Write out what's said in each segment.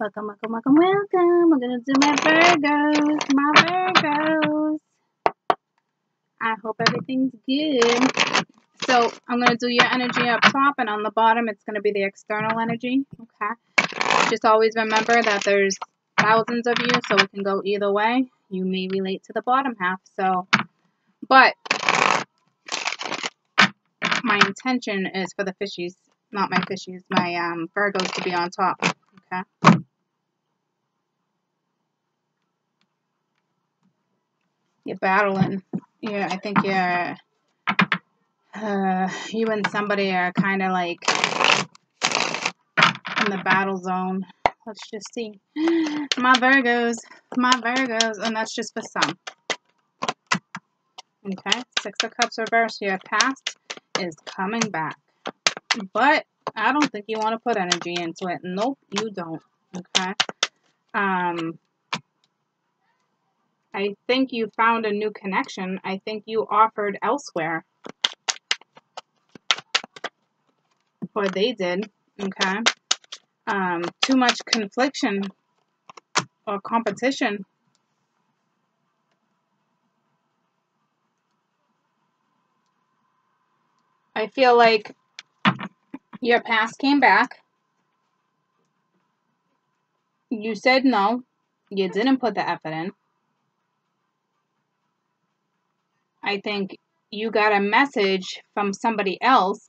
Welcome, welcome, welcome, welcome. Going to do my Virgos, my Virgos. I hope everything's good. So I'm going to do your energy up top, and on the bottom, it's going to be the external energy. Okay. Just always remember that there's thousands of you, so it can go either way. You may relate to the bottom half. So, but my intention is for the fishies, not my fishies, my um, Virgos to be on top. Okay. Battling. Yeah, I think you're uh, you and somebody are kind of like in the battle zone. Let's just see. My Virgos, my Virgos, and that's just for some. Okay, Six of Cups reverse. Your past is coming back. But I don't think you want to put energy into it. Nope, you don't. Okay. Um, I think you found a new connection. I think you offered elsewhere. Or they did. Okay. Um, too much confliction or competition. I feel like your past came back. You said no. You didn't put the effort in. I think you got a message from somebody else.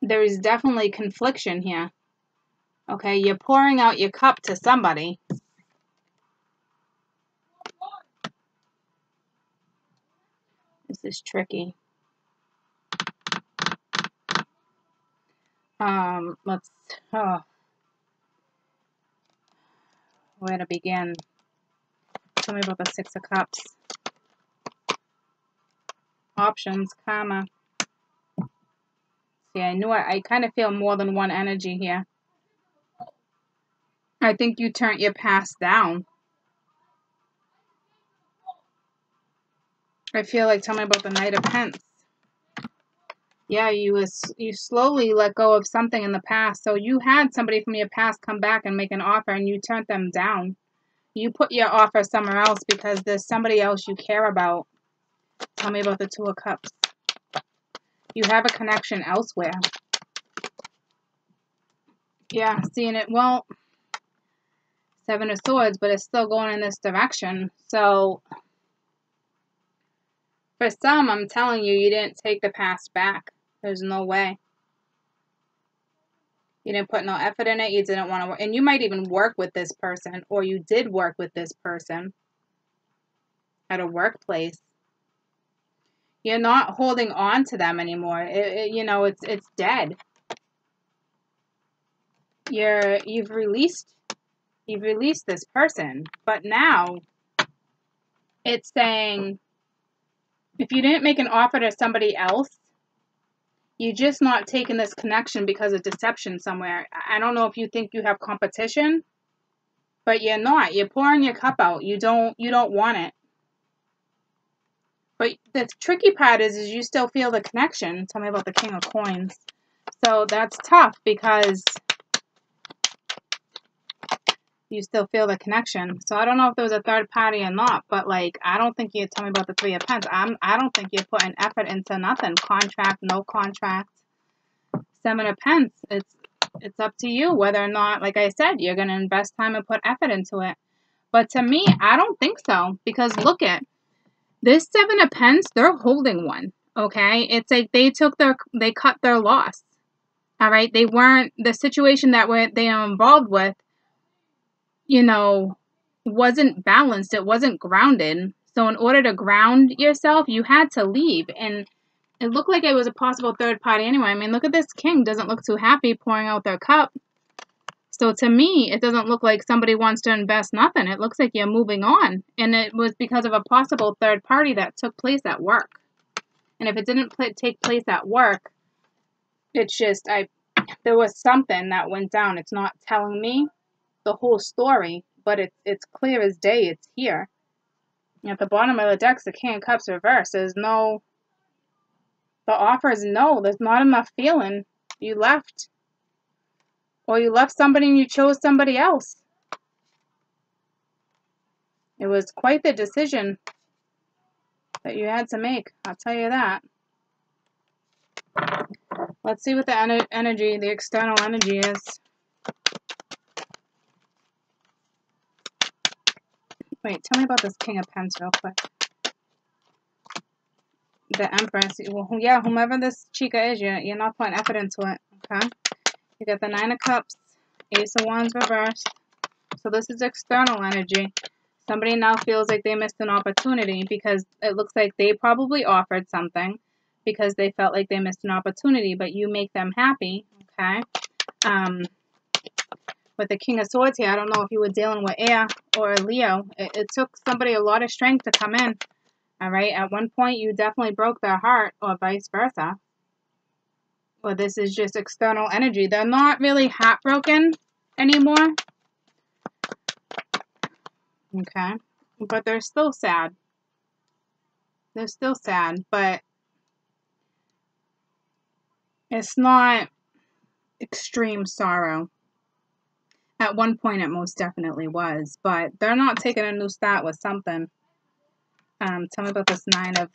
There is definitely confliction here. Okay, you're pouring out your cup to somebody. This is tricky. Um, let's, oh, where to begin? Tell me about the Six of Cups. Options, karma. See, I knew I, I kind of feel more than one energy here. I think you turned your past down. I feel like, tell me about the Knight of Pents. Yeah, you was you slowly let go of something in the past. So you had somebody from your past come back and make an offer and you turned them down. You put your offer somewhere else because there's somebody else you care about. Tell me about the Two of Cups. You have a connection elsewhere. Yeah, seeing it. Well, Seven of Swords, but it's still going in this direction. So, for some, I'm telling you, you didn't take the past back. There's no way. You didn't put no effort in it. You didn't want to work. And you might even work with this person, or you did work with this person at a workplace. You're not holding on to them anymore. It, it, you know, it's it's dead. You're you've released you've released this person, but now it's saying if you didn't make an offer to somebody else, you're just not taking this connection because of deception somewhere. I don't know if you think you have competition, but you're not. You're pouring your cup out. You don't you don't want it. But the tricky part is, is you still feel the connection. Tell me about the King of Coins. So that's tough because you still feel the connection. So I don't know if there was a third party or not, but like I don't think you tell me about the three of pents. I'm I don't think you're putting effort into nothing. Contract, no contract. Seven of pents. It's it's up to you whether or not, like I said, you're gonna invest time and put effort into it. But to me, I don't think so. Because look at this seven of pents, they're holding one. Okay? It's like they took their they cut their loss. All right. They weren't the situation that were, they are involved with you know, wasn't balanced, it wasn't grounded. So, in order to ground yourself, you had to leave. And it looked like it was a possible third party anyway. I mean, look at this king, doesn't look too happy pouring out their cup. So, to me, it doesn't look like somebody wants to invest nothing. It looks like you're moving on. And it was because of a possible third party that took place at work. And if it didn't take place at work, it's just, I, there was something that went down. It's not telling me the whole story, but it's it's clear as day. It's here. At the bottom of the deck, the King of Cups reversed. There's no. The offer is no. There's not enough feeling. You left. Or you left somebody and you chose somebody else. It was quite the decision that you had to make. I'll tell you that. Let's see what the ener energy, the external energy is. Wait, tell me about this King of Pents real quick. The Empress. Well, yeah, whomever this chica is, you're, you're not putting effort into it, okay? You got the Nine of Cups, Ace of Wands reversed. So this is external energy. Somebody now feels like they missed an opportunity because it looks like they probably offered something because they felt like they missed an opportunity, but you make them happy, okay? Um, with the King of Swords here, I don't know if you were dealing with air or Leo. It, it took somebody a lot of strength to come in, all right? At one point, you definitely broke their heart or vice versa. Or this is just external energy. They're not really heartbroken anymore. Okay. But they're still sad. They're still sad, but it's not extreme sorrow. At one point, it most definitely was, but they're not taking a new start with something. Um, tell me about this Nine of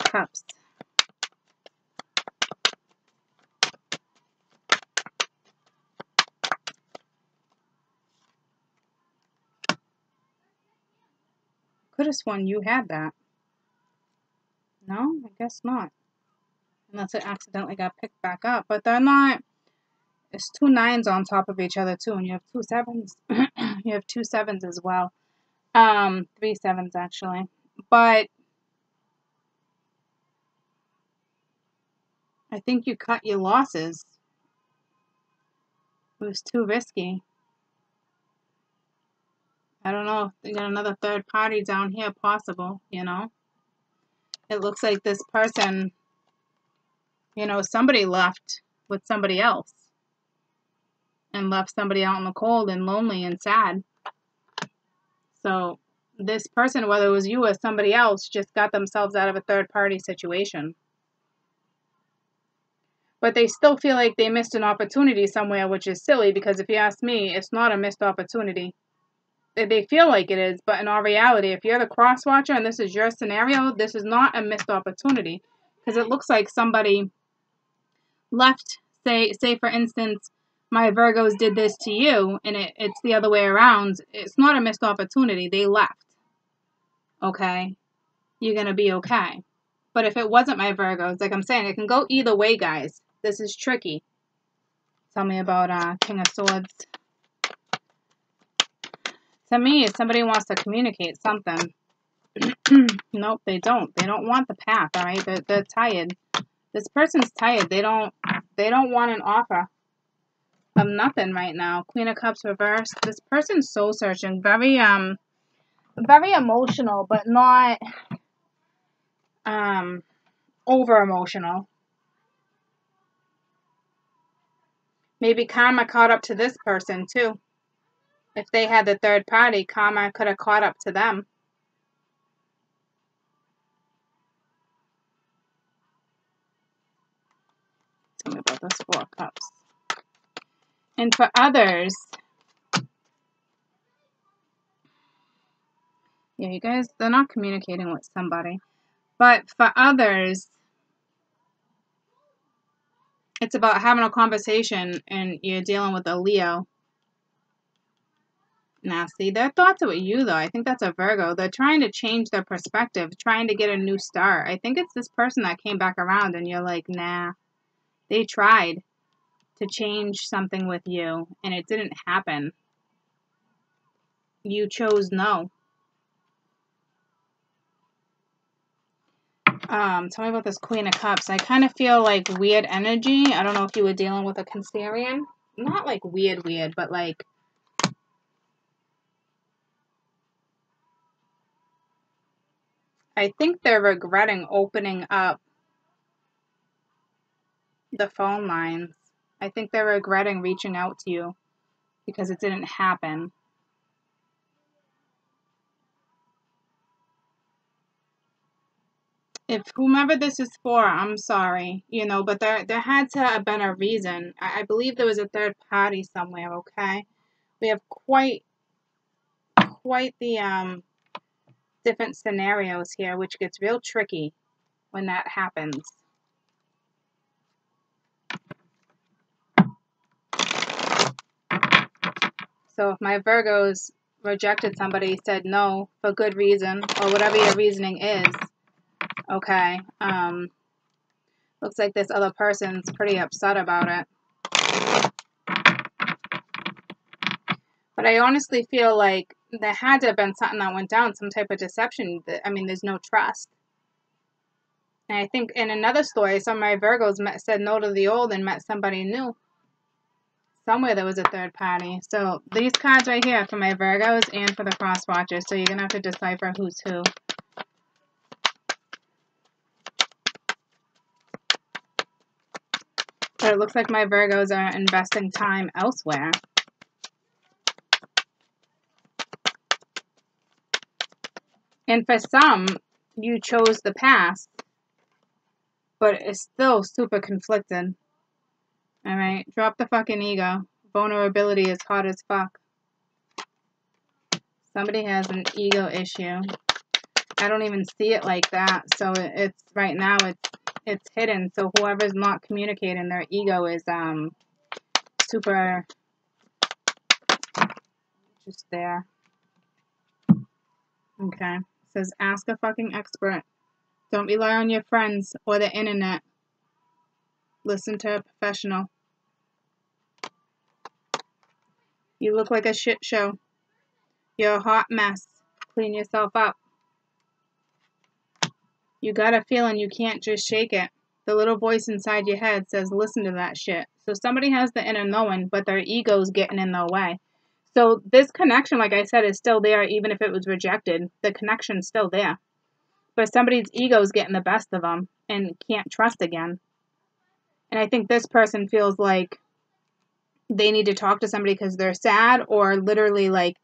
Cups. Have sworn you had that. No, I guess not. Unless it accidentally got picked back up. But they're not... It's two nines on top of each other too, and you have two sevens. you have two sevens as well. Um, three sevens actually. But I think you cut your losses. It was too risky. I don't know if they got another third party down here possible, you know. It looks like this person, you know, somebody left with somebody else and left somebody out in the cold and lonely and sad. So this person, whether it was you or somebody else, just got themselves out of a third party situation. But they still feel like they missed an opportunity somewhere, which is silly because if you ask me, it's not a missed opportunity they feel like it is, but in all reality, if you're the cross watcher and this is your scenario, this is not a missed opportunity because it looks like somebody left. Say, say for instance, my Virgos did this to you, and it, it's the other way around. It's not a missed opportunity. They left. Okay, you're gonna be okay. But if it wasn't my Virgos, like I'm saying, it can go either way, guys. This is tricky. Tell me about uh, King of Swords. To me, if somebody wants to communicate something, nope, they don't. They don't want the path, all right? They're, they're tired. This person's tired. They don't, they don't want an offer of nothing right now. Queen of Cups reversed. This person's soul searching. Very, um, very emotional, but not, um, over emotional. Maybe karma caught up to this person too. If they had the third party, karma could have caught up to them. Tell me about this Four Cups. And for others, yeah, you guys, they're not communicating with somebody. But for others, it's about having a conversation and you're dealing with a Leo nasty. Their thoughts about you, though, I think that's a Virgo. They're trying to change their perspective, trying to get a new start. I think it's this person that came back around and you're like, nah. They tried to change something with you and it didn't happen. You chose no. Um, tell me about this Queen of Cups. I kind of feel like weird energy. I don't know if you were dealing with a Cancerian. Not like weird, weird, but like I think they're regretting opening up the phone lines. I think they're regretting reaching out to you because it didn't happen. if whomever this is for, I'm sorry, you know, but there there had to have been a reason. I, I believe there was a third party somewhere. Okay, we have quite quite the um different scenarios here, which gets real tricky when that happens. So if my Virgos rejected somebody, said no for good reason, or whatever your reasoning is, okay, um, looks like this other person's pretty upset about it. But I honestly feel like there had to have been something that went down, some type of deception. I mean, there's no trust. And I think in another story, some of my Virgos met, said no to the old and met somebody new. Somewhere there was a third party. So these cards right here for my Virgos and for the cross watchers. So you're going to have to decipher who's who. But it looks like my Virgos are investing time elsewhere. And for some, you chose the past, but it's still super conflicted. Alright, drop the fucking ego. Vulnerability is hot as fuck. Somebody has an ego issue. I don't even see it like that. So it's right now it's it's hidden. So whoever's not communicating, their ego is um super just there. Okay says ask a fucking expert. Don't rely on your friends or the internet. Listen to a professional. You look like a shit show. You're a hot mess. Clean yourself up. You got a feeling you can't just shake it. The little voice inside your head says, listen to that shit. So somebody has the inner knowing, but their ego's getting in their way. So this connection, like I said, is still there even if it was rejected. The connection's still there. But somebody's ego is getting the best of them and can't trust again. And I think this person feels like they need to talk to somebody because they're sad or literally like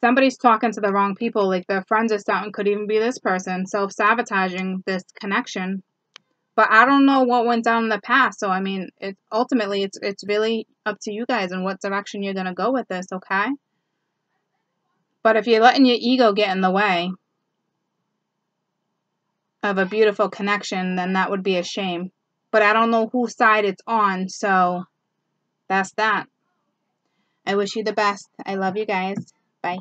somebody's talking to the wrong people, like their friends or something, could even be this person self sabotaging this connection but I don't know what went down in the past. So I mean, it ultimately it's it's really up to you guys and what direction you're gonna go with this, okay? But if you're letting your ego get in the way of a beautiful connection, then that would be a shame. But I don't know whose side it's on, so that's that. I wish you the best. I love you guys. Bye.